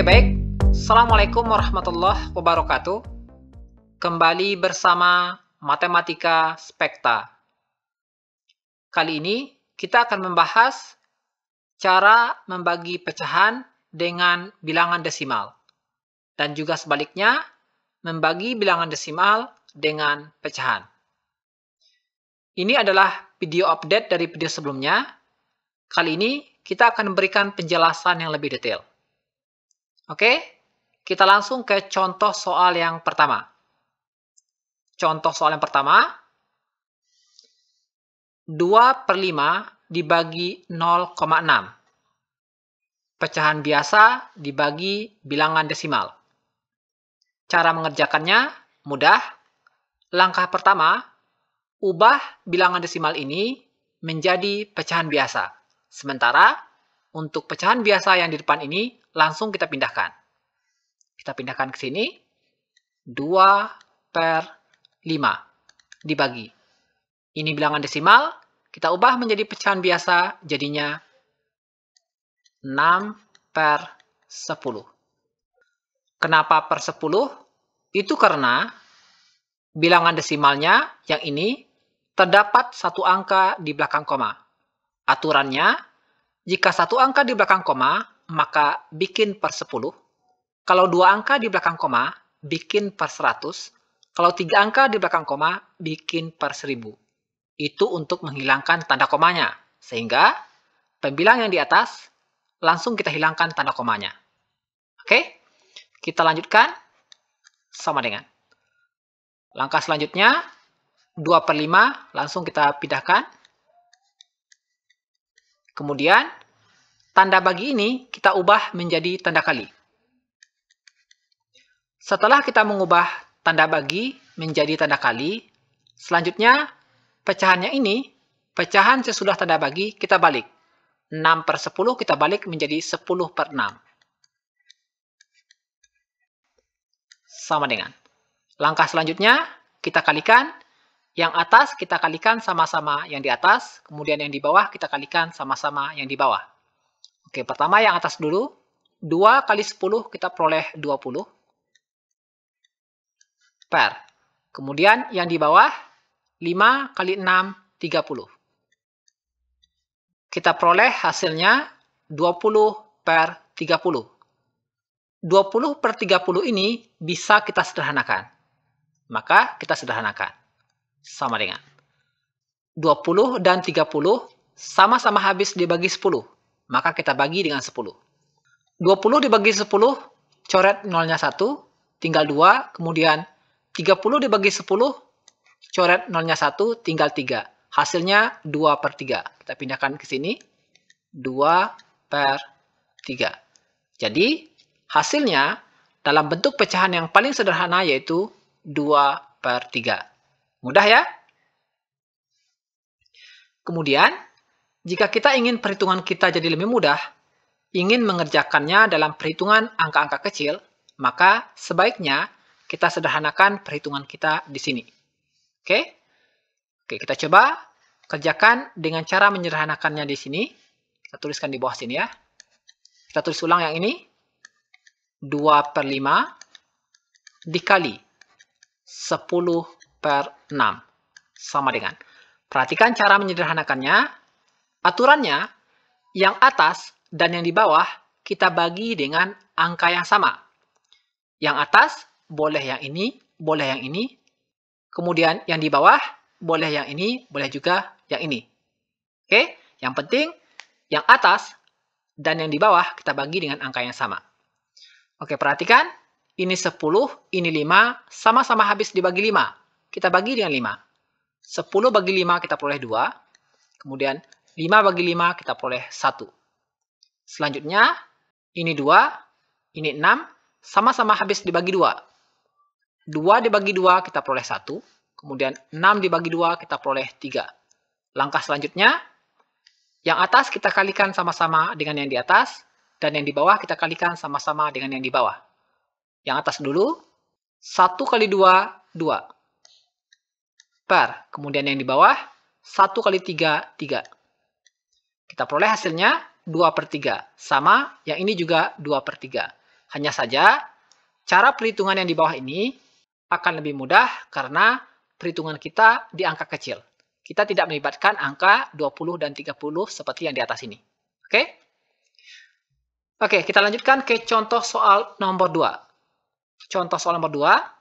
Oke baik, Assalamualaikum warahmatullahi wabarakatuh. Kembali bersama Matematika Spekta. Kali ini kita akan membahas cara membagi pecahan dengan bilangan desimal. Dan juga sebaliknya, membagi bilangan desimal dengan pecahan. Ini adalah video update dari video sebelumnya. Kali ini kita akan memberikan penjelasan yang lebih detail. Oke, kita langsung ke contoh soal yang pertama. Contoh soal yang pertama, 2 per 5 dibagi 0,6. Pecahan biasa dibagi bilangan desimal. Cara mengerjakannya mudah. Langkah pertama, ubah bilangan desimal ini menjadi pecahan biasa. Sementara, untuk pecahan biasa yang di depan ini, langsung kita pindahkan. Kita pindahkan ke sini. 2 per 5 dibagi. Ini bilangan desimal, kita ubah menjadi pecahan biasa, jadinya 6 per 10. Kenapa per 10? Itu karena bilangan desimalnya yang ini terdapat satu angka di belakang koma. Aturannya, jika satu angka di belakang koma, maka bikin per 10. Kalau dua angka di belakang koma, bikin per 100. Kalau tiga angka di belakang koma, bikin per 1000. Itu untuk menghilangkan tanda komanya. Sehingga pembilang yang di atas, langsung kita hilangkan tanda komanya. Oke, kita lanjutkan sama dengan. Langkah selanjutnya, 2 per 5 langsung kita pindahkan. Kemudian, tanda bagi ini kita ubah menjadi tanda kali. Setelah kita mengubah tanda bagi menjadi tanda kali, selanjutnya pecahannya ini, pecahan sesudah tanda bagi kita balik. 6 per 10 kita balik menjadi 10 per 6. Sama dengan. Langkah selanjutnya, kita kalikan. Yang atas kita kalikan sama-sama yang di atas, kemudian yang di bawah kita kalikan sama-sama yang di bawah. Oke, pertama yang atas dulu. 2 kali 10 kita peroleh 20. Per. Kemudian yang di bawah, 5 kali 6, 30. Kita peroleh hasilnya 20 per 30. 20 per 30 ini bisa kita sederhanakan. Maka kita sederhanakan. Sama dengan 20 dan 30 sama-sama habis dibagi 10. Maka kita bagi dengan 10. 20 dibagi 10, coret nolnya 1, tinggal 2. Kemudian 30 dibagi 10, coret nolnya 1, tinggal 3. Hasilnya 2 per 3. Kita pindahkan ke sini. 2 per 3. Jadi, hasilnya dalam bentuk pecahan yang paling sederhana yaitu 2 per 3. Mudah ya? Kemudian, jika kita ingin perhitungan kita jadi lebih mudah, ingin mengerjakannya dalam perhitungan angka-angka kecil, maka sebaiknya kita sederhanakan perhitungan kita di sini. Oke? Oke, kita coba kerjakan dengan cara menyederhanakannya di sini. Kita tuliskan di bawah sini ya. Kita tulis ulang yang ini. 2 per 5 dikali 10 per 6. Sama dengan. Perhatikan cara menyederhanakannya. Aturannya, yang atas dan yang di bawah kita bagi dengan angka yang sama. Yang atas boleh yang ini, boleh yang ini. Kemudian yang di bawah boleh yang ini, boleh juga yang ini. Oke, yang penting yang atas dan yang di bawah kita bagi dengan angka yang sama. Oke, perhatikan. Ini 10, ini 5, sama-sama habis dibagi 5 kita bagi dengan 5. 10 bagi 5 kita peroleh 2. Kemudian 5 bagi 5 kita peroleh 1. Selanjutnya, ini 2, ini 6, sama-sama habis dibagi 2. 2 dibagi 2 kita peroleh 1. Kemudian 6 dibagi 2 kita peroleh 3. Langkah selanjutnya, yang atas kita kalikan sama-sama dengan yang di atas, dan yang di bawah kita kalikan sama-sama dengan yang di bawah. Yang atas dulu, 1 kali 2, 2 per. Kemudian yang di bawah, 1 kali 3, 3. Kita peroleh hasilnya 2 per 3. Sama, yang ini juga 2 per 3. Hanya saja, cara perhitungan yang di bawah ini akan lebih mudah karena perhitungan kita di angka kecil. Kita tidak melibatkan angka 20 dan 30 seperti yang di atas ini. Oke? Oke, kita lanjutkan ke contoh soal nomor 2. Contoh soal nomor 2.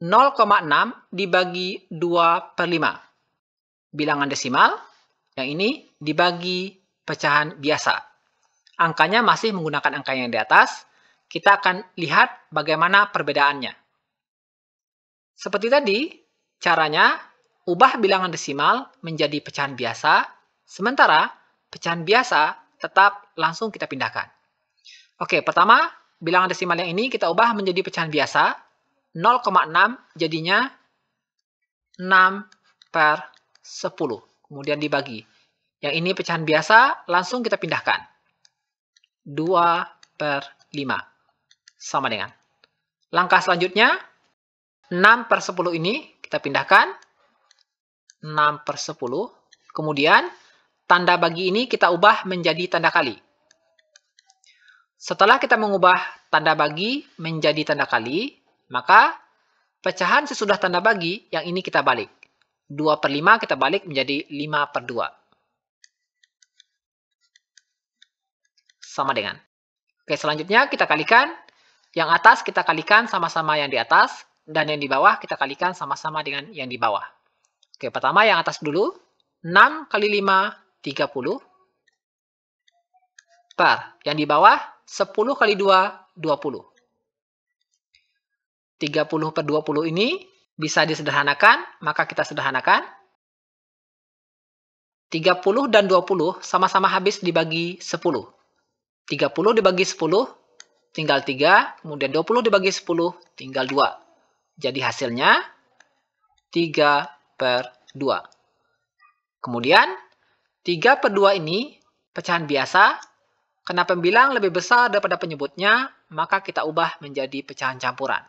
0,6 dibagi 2 per 5. Bilangan desimal, yang ini dibagi pecahan biasa. Angkanya masih menggunakan angka yang di atas. Kita akan lihat bagaimana perbedaannya. Seperti tadi, caranya ubah bilangan desimal menjadi pecahan biasa, sementara pecahan biasa tetap langsung kita pindahkan. Oke, pertama, bilangan desimal yang ini kita ubah menjadi pecahan biasa. 0,6 jadinya 6 per 10. Kemudian dibagi. Yang ini pecahan biasa, langsung kita pindahkan. 2 per 5. Sama dengan. Langkah selanjutnya, 6 per 10 ini kita pindahkan. 6 per 10. Kemudian, tanda bagi ini kita ubah menjadi tanda kali. Setelah kita mengubah tanda bagi menjadi tanda kali, maka pecahan sesudah tanda bagi yang ini kita balik. 2 per 5 kita balik menjadi 5 per 2. Sama dengan. Oke, selanjutnya kita kalikan. Yang atas kita kalikan sama-sama yang di atas dan yang di bawah kita kalikan sama-sama dengan yang di bawah. Oke, pertama yang atas dulu. 6 kali 5, 30. Per. Yang di bawah, 10 kali 2, 20. 30 per 20 ini bisa disederhanakan, maka kita sederhanakan. 30 dan 20 sama-sama habis dibagi 10. 30 dibagi 10, tinggal 3. Kemudian 20 dibagi 10, tinggal 2. Jadi hasilnya 3 per 2. Kemudian 3 per 2 ini pecahan biasa. Karena pembilang lebih besar daripada penyebutnya, maka kita ubah menjadi pecahan campuran.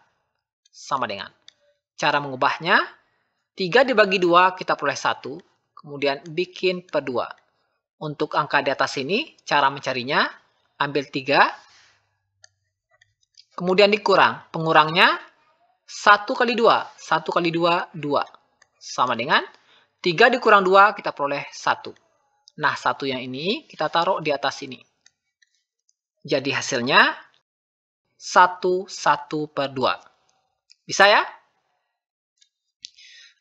Sama dengan. Cara mengubahnya, 3 dibagi 2 kita peroleh 1. Kemudian bikin per 2. Untuk angka di atas ini, cara mencarinya, ambil 3. Kemudian dikurang. Pengurangnya 1 kali 2. 1 kali 2, 2. Sama dengan 3 dikurang 2, kita peroleh 1. Nah, 1 yang ini kita taruh di atas sini. Jadi hasilnya 1, 1 per 2. Bisa ya?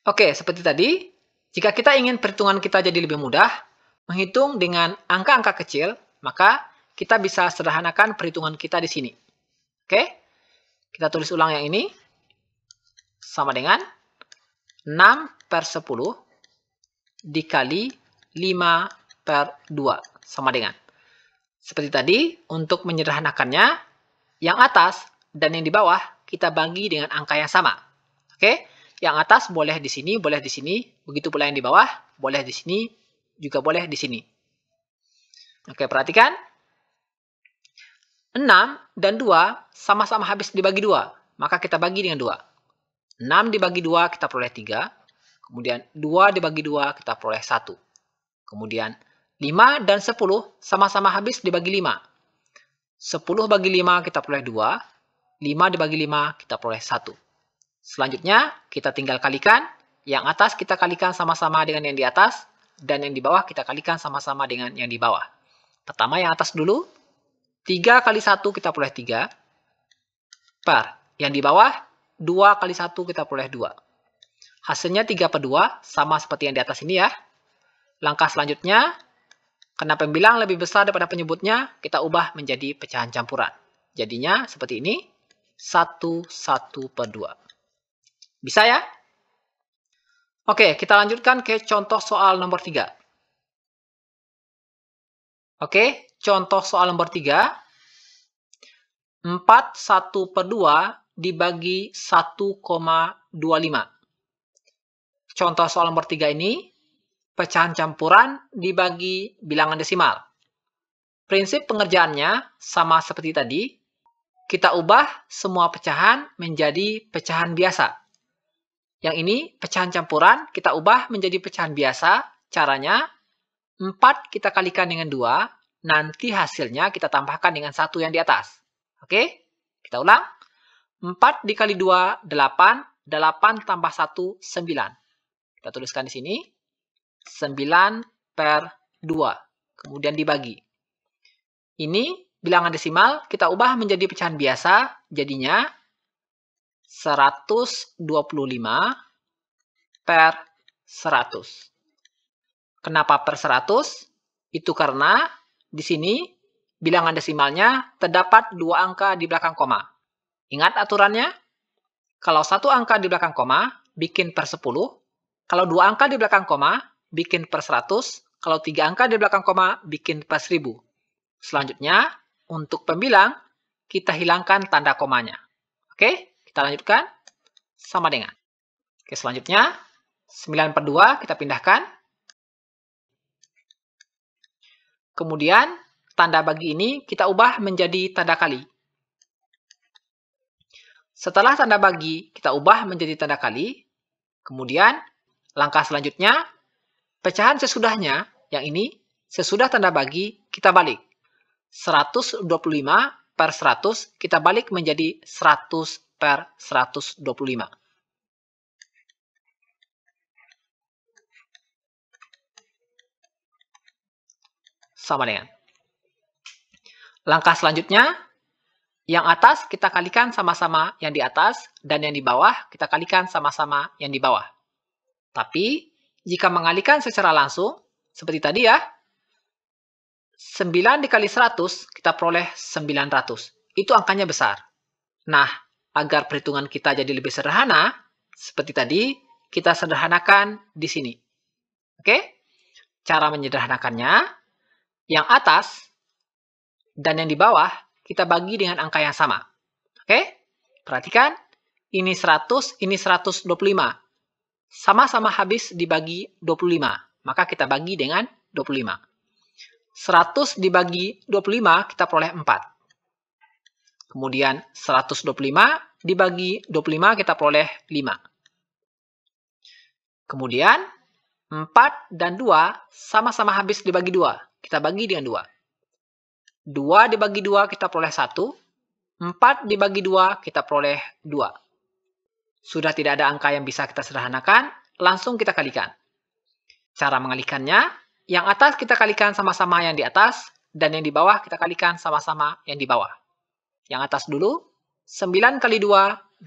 Oke, seperti tadi, jika kita ingin perhitungan kita jadi lebih mudah, menghitung dengan angka-angka kecil, maka kita bisa sederhanakan perhitungan kita di sini. Oke, kita tulis ulang yang ini sama dengan 6 per 10 dikali 5 per 2 sama dengan. Seperti tadi, untuk menyederhanakannya, yang atas dan yang di bawah kita bagi dengan angka yang sama. Oke, yang atas boleh di sini, boleh di sini, begitu pula yang di bawah, boleh di sini, juga boleh di sini. Oke, perhatikan. 6 dan 2 sama-sama habis dibagi 2, maka kita bagi dengan 2. 6 dibagi 2 kita peroleh 3. Kemudian 2 dibagi 2 kita peroleh 1. Kemudian 5 dan 10 sama-sama habis dibagi 5. 10 bagi 5 kita peroleh 2. 5 dibagi 5 kita peroleh 1. Selanjutnya kita tinggal kalikan. Yang atas kita kalikan sama-sama dengan yang di atas. Dan yang di bawah kita kalikan sama-sama dengan yang di bawah. Pertama yang atas dulu. 3 kali 1 kita peroleh 3. Per. Yang di bawah 2 kali 1 kita peroleh 2. Hasilnya 3 per 2, sama seperti yang di atas ini ya. Langkah selanjutnya, karena pembilang lebih besar daripada penyebutnya, kita ubah menjadi pecahan campuran. Jadinya seperti ini, 1, 1 per 2. Bisa ya? Oke, kita lanjutkan ke contoh soal nomor 3. Oke, contoh soal nomor 3. 4, 1 per 2 dibagi 1,25. Contoh soal nomor 3 ini, pecahan campuran dibagi bilangan desimal. Prinsip pengerjaannya sama seperti tadi, kita ubah semua pecahan menjadi pecahan biasa. Yang ini pecahan campuran kita ubah menjadi pecahan biasa. Caranya 4 kita kalikan dengan 2, nanti hasilnya kita tambahkan dengan satu yang di atas. Oke, kita ulang. 4 dikali 2, 8. 8 tambah 1, 9. Kita tuliskan di sini. 9 per 2. Kemudian dibagi. Ini bilangan desimal kita ubah menjadi pecahan biasa. Jadinya 125 per 100. Kenapa per 100? Itu karena di sini bilangan desimalnya terdapat dua angka di belakang koma. Ingat aturannya? Kalau satu angka di belakang koma, bikin per 10. Kalau dua angka di belakang koma, bikin per 100. Kalau tiga angka di belakang koma, bikin per 1000. Selanjutnya, untuk pembilang, kita hilangkan tanda komanya. Oke, kita lanjutkan. Sama dengan. Oke, selanjutnya, 9 per 2 kita pindahkan. Kemudian, tanda bagi ini kita ubah menjadi tanda kali. Setelah tanda bagi kita ubah menjadi tanda kali, kemudian langkah selanjutnya, pecahan sesudahnya, yang ini, sesudah tanda bagi, kita balik. 125 per 100, kita balik menjadi 100 per 125. Sama dengan. Langkah selanjutnya, yang atas kita kalikan sama-sama yang di atas, dan yang di bawah kita kalikan sama-sama yang di bawah. Tapi, jika mengalikan secara langsung, seperti tadi ya, 9 dikali 100, kita peroleh 900. Itu angkanya besar. Nah, agar perhitungan kita jadi lebih sederhana, seperti tadi, kita sederhanakan di sini. Oke? Cara menyederhanakannya, yang atas dan yang di bawah kita bagi dengan angka yang sama. Oke? Perhatikan, ini 100, ini 125. Sama-sama habis dibagi 25, maka kita bagi dengan 25. 100 dibagi 25, kita peroleh 4. Kemudian 125 dibagi 25, kita peroleh 5. Kemudian 4 dan 2 sama-sama habis dibagi 2. Kita bagi dengan 2. 2 dibagi 2 kita peroleh 1. 4 dibagi 2 kita peroleh 2. Sudah tidak ada angka yang bisa kita sederhanakan, langsung kita kalikan. Cara mengalikannya, yang atas kita kalikan sama-sama yang di atas, dan yang di bawah kita kalikan sama-sama yang di bawah. Yang atas dulu, 9 kali 2, 18.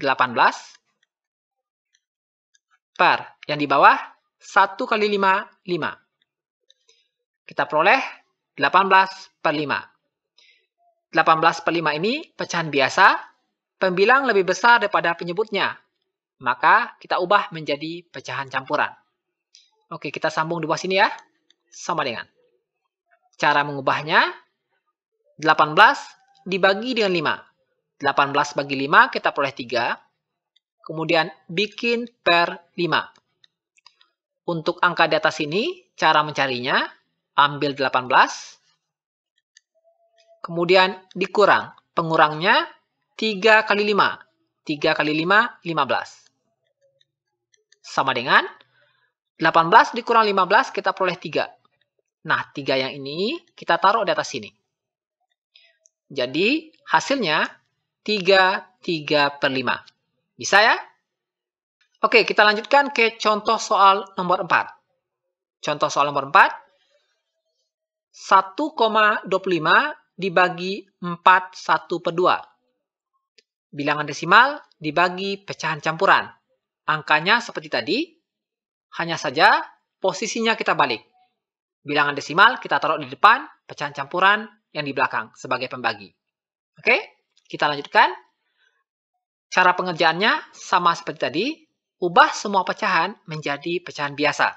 Per, yang di bawah, 1 kali 5, 5. Kita peroleh 18 per 5. 18 per 5 ini pecahan biasa, pembilang lebih besar daripada penyebutnya. Maka kita ubah menjadi pecahan campuran. Oke, kita sambung di bawah sini ya. Sama dengan. Cara mengubahnya, 18 dibagi dengan 5. 18 bagi 5 kita peroleh 3. Kemudian bikin per 5. Untuk angka di atas ini, cara mencarinya, ambil 18, Kemudian dikurang. Pengurangnya 3 kali 5. 3 kali 5, 15. Sama dengan 18 dikurang 15, kita peroleh 3. Nah, 3 yang ini kita taruh di atas sini. Jadi, hasilnya 3, 3 per 5. Bisa ya? Oke, kita lanjutkan ke contoh soal nomor 4. Contoh soal nomor 4. 1,25 dibagi 4 1 per 2. Bilangan desimal dibagi pecahan campuran. Angkanya seperti tadi, hanya saja posisinya kita balik. Bilangan desimal kita taruh di depan, pecahan campuran yang di belakang sebagai pembagi. Oke, kita lanjutkan. Cara pengerjaannya sama seperti tadi, ubah semua pecahan menjadi pecahan biasa.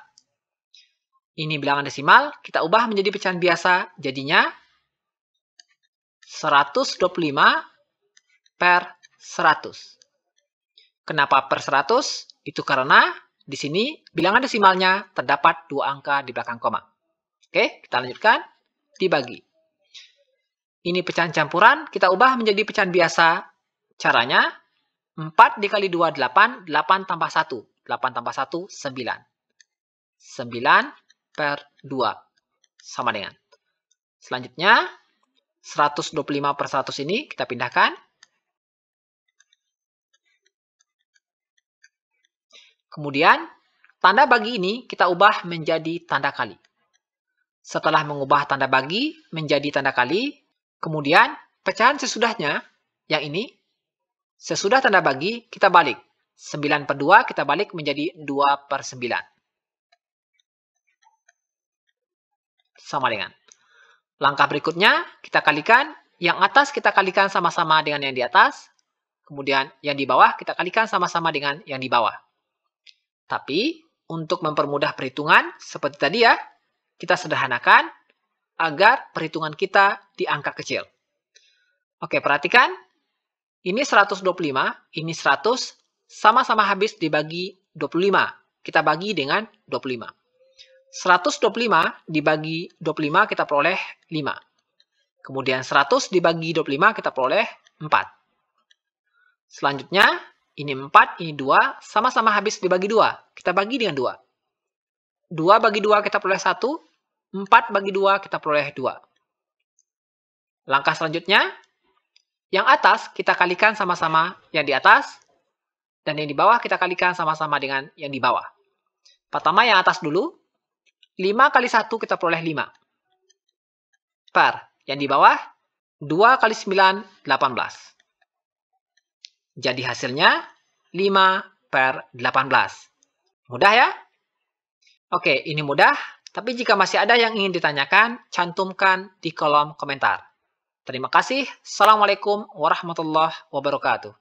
Ini bilangan desimal, kita ubah menjadi pecahan biasa, jadinya 125 per 100. Kenapa per 100? Itu karena di sini bilangan desimalnya terdapat dua angka di belakang koma. Oke, kita lanjutkan. Dibagi. Ini pecahan campuran, kita ubah menjadi pecahan biasa. Caranya, 4 dikali 2, 8. 8 tambah 1. 8 tambah 1, 9. 9 per 2. Sama dengan Selanjutnya, 125 per 100 ini kita pindahkan. Kemudian, tanda bagi ini kita ubah menjadi tanda kali. Setelah mengubah tanda bagi menjadi tanda kali, kemudian pecahan sesudahnya, yang ini, sesudah tanda bagi, kita balik. 9 per 2 kita balik menjadi 2 per 9. Sama dengan. Langkah berikutnya, kita kalikan. Yang atas kita kalikan sama-sama dengan yang di atas. Kemudian yang di bawah kita kalikan sama-sama dengan yang di bawah. Tapi untuk mempermudah perhitungan seperti tadi ya, kita sederhanakan agar perhitungan kita di angka kecil. Oke, perhatikan. Ini 125, ini 100, sama-sama habis dibagi 25. Kita bagi dengan 25. 125 dibagi 25 kita peroleh 5. Kemudian 100 dibagi 25 kita peroleh 4. Selanjutnya, ini 4, ini 2, sama-sama habis dibagi 2. Kita bagi dengan 2. 2 bagi 2 kita peroleh 1, 4 bagi 2 kita peroleh 2. Langkah selanjutnya, yang atas kita kalikan sama-sama yang di atas, dan yang di bawah kita kalikan sama-sama dengan yang di bawah. Pertama yang atas dulu, 5 kali 1 kita peroleh 5. Per, yang di bawah, 2 kali 9, 18. Jadi hasilnya 5 per 18. Mudah ya? Oke, ini mudah. Tapi jika masih ada yang ingin ditanyakan, cantumkan di kolom komentar. Terima kasih. Assalamualaikum warahmatullahi wabarakatuh.